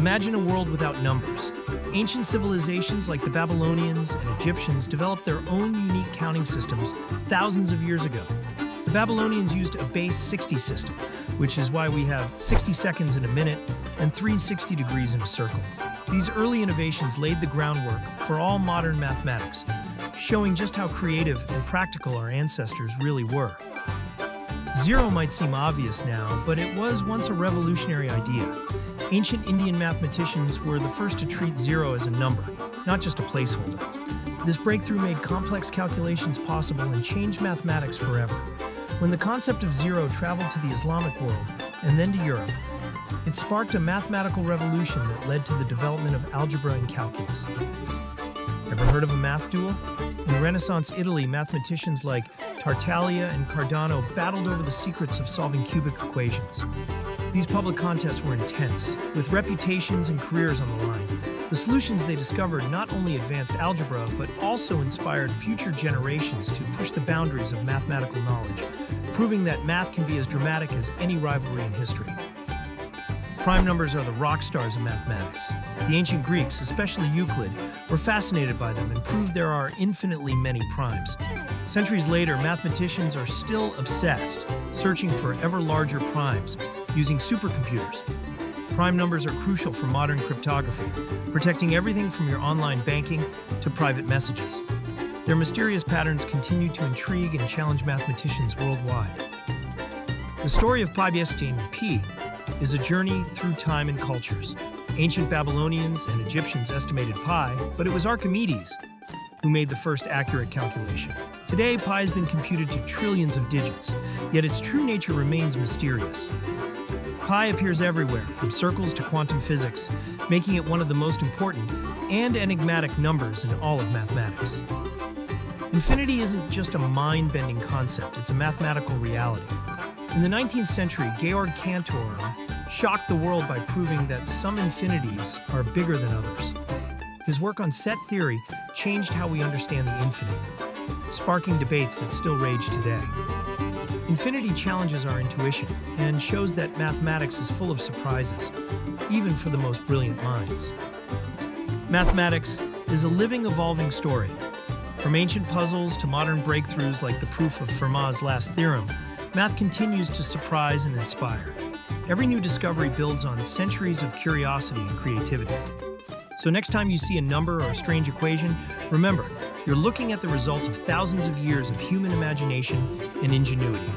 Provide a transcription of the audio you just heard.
Imagine a world without numbers. Ancient civilizations like the Babylonians and Egyptians developed their own unique counting systems thousands of years ago. The Babylonians used a base 60 system, which is why we have 60 seconds in a minute and 360 degrees in a circle. These early innovations laid the groundwork for all modern mathematics, showing just how creative and practical our ancestors really were. Zero might seem obvious now, but it was once a revolutionary idea. Ancient Indian mathematicians were the first to treat zero as a number, not just a placeholder. This breakthrough made complex calculations possible and changed mathematics forever. When the concept of zero traveled to the Islamic world and then to Europe, it sparked a mathematical revolution that led to the development of algebra and calculus. Ever heard of a math duel? In Renaissance Italy, mathematicians like Tartaglia and Cardano battled over the secrets of solving cubic equations. These public contests were intense, with reputations and careers on the line. The solutions they discovered not only advanced algebra, but also inspired future generations to push the boundaries of mathematical knowledge, proving that math can be as dramatic as any rivalry in history. Prime numbers are the rock stars of mathematics. The ancient Greeks, especially Euclid, were fascinated by them and proved there are infinitely many primes. Centuries later, mathematicians are still obsessed, searching for ever larger primes using supercomputers. Prime numbers are crucial for modern cryptography, protecting everything from your online banking to private messages. Their mysterious patterns continue to intrigue and challenge mathematicians worldwide. The story of Pi P, is a journey through time and cultures. Ancient Babylonians and Egyptians estimated pi, but it was Archimedes who made the first accurate calculation. Today, pi has been computed to trillions of digits, yet its true nature remains mysterious. Pi appears everywhere, from circles to quantum physics, making it one of the most important and enigmatic numbers in all of mathematics. Infinity isn't just a mind bending concept, it's a mathematical reality. In the 19th century, Georg Cantor shocked the world by proving that some infinities are bigger than others. His work on set theory changed how we understand the infinite, sparking debates that still rage today. Infinity challenges our intuition and shows that mathematics is full of surprises, even for the most brilliant minds. Mathematics is a living, evolving story. From ancient puzzles to modern breakthroughs like the proof of Fermat's last theorem, math continues to surprise and inspire. Every new discovery builds on centuries of curiosity and creativity. So next time you see a number or a strange equation, remember, you're looking at the result of thousands of years of human imagination and ingenuity.